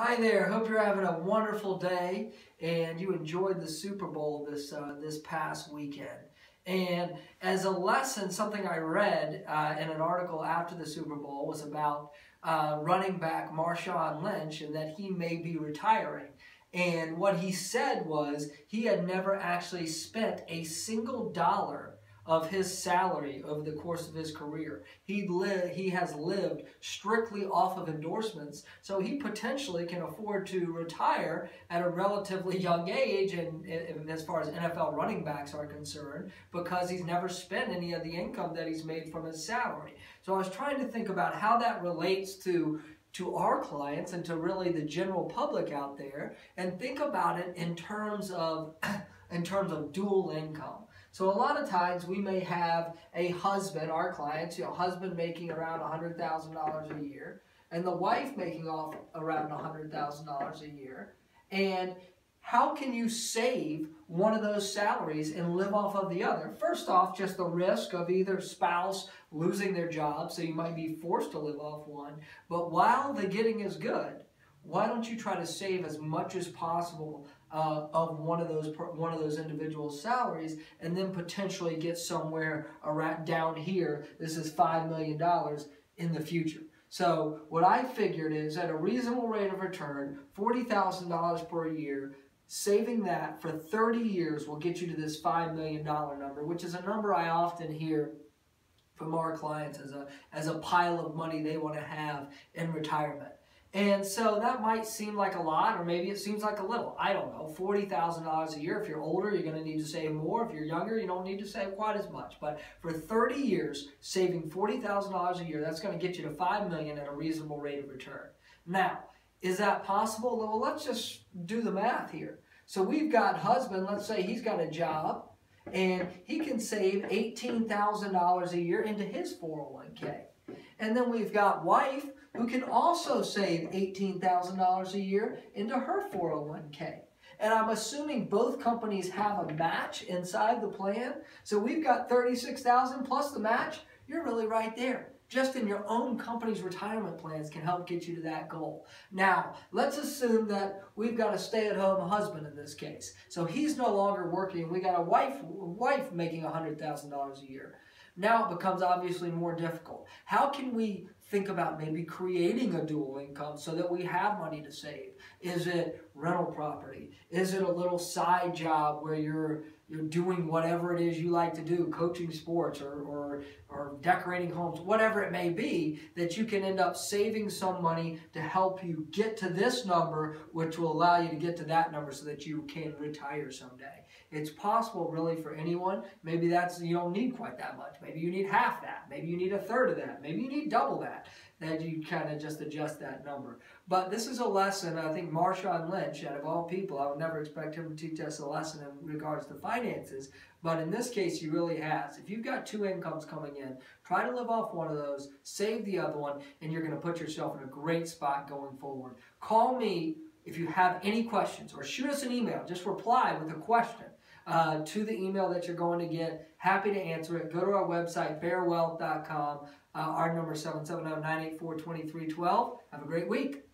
Hi there. Hope you're having a wonderful day and you enjoyed the Super Bowl this uh, this past weekend. And as a lesson, something I read uh, in an article after the Super Bowl was about uh, running back Marshawn Lynch and that he may be retiring. And what he said was he had never actually spent a single dollar of his salary over the course of his career. He li- he has lived strictly off of endorsements, so he potentially can afford to retire at a relatively young age, and, and as far as NFL running backs are concerned, because he's never spent any of the income that he's made from his salary. So I was trying to think about how that relates to to our clients and to really the general public out there and think about it in terms of in terms of dual income so a lot of times we may have a husband, our clients, you know, husband making around $100,000 a year, and the wife making off around $100,000 a year. And how can you save one of those salaries and live off of the other? First off, just the risk of either spouse losing their job, so you might be forced to live off one. But while the getting is good, why don't you try to save as much as possible uh, of one of those one of those individual salaries, and then potentially get somewhere around down here. This is five million dollars in the future. So what I figured is at a reasonable rate of return, forty thousand dollars per year. Saving that for 30 years will get you to this $5 million number, which is a number I often hear from our clients as a, as a pile of money they want to have in retirement. And so that might seem like a lot, or maybe it seems like a little. I don't know. $40,000 a year. If you're older, you're going to need to save more. If you're younger, you don't need to save quite as much. But for 30 years, saving $40,000 a year, that's going to get you to 5 million at a reasonable rate of return. Now, is that possible? Well, let's just do the math here. So we've got husband, let's say he's got a job, and he can save $18,000 a year into his 401k. And then we've got wife who can also save $18,000 a year into her 401k. And I'm assuming both companies have a match inside the plan. So we've got 36,000 plus the match. You're really right there. Just in your own company's retirement plans can help get you to that goal. Now, let's assume that we've got a stay-at-home husband in this case. So he's no longer working. We got a wife, wife making $100,000 a year. Now it becomes obviously more difficult. How can we think about maybe creating a dual income so that we have money to save? Is it rental property? Is it a little side job where you're you're doing whatever it is you like to do, coaching sports or, or, or decorating homes, whatever it may be, that you can end up saving some money to help you get to this number, which will allow you to get to that number so that you can retire someday. It's possible really for anyone. Maybe that's you don't need quite that much. Maybe you need half that. Maybe you need a third of that. Maybe you need double that. That you kind of just adjust that number. But this is a lesson, I think Marshawn Lynch, out of all people, I would never expect him to teach us a lesson in regards to finances. But in this case, he really has. If you've got two incomes coming in, try to live off one of those, save the other one, and you're going to put yourself in a great spot going forward. Call me if you have any questions or shoot us an email. Just reply with a question uh, to the email that you're going to get. Happy to answer it. Go to our website, fairwealth.com. Uh, our number is 770 984 2312. Have a great week.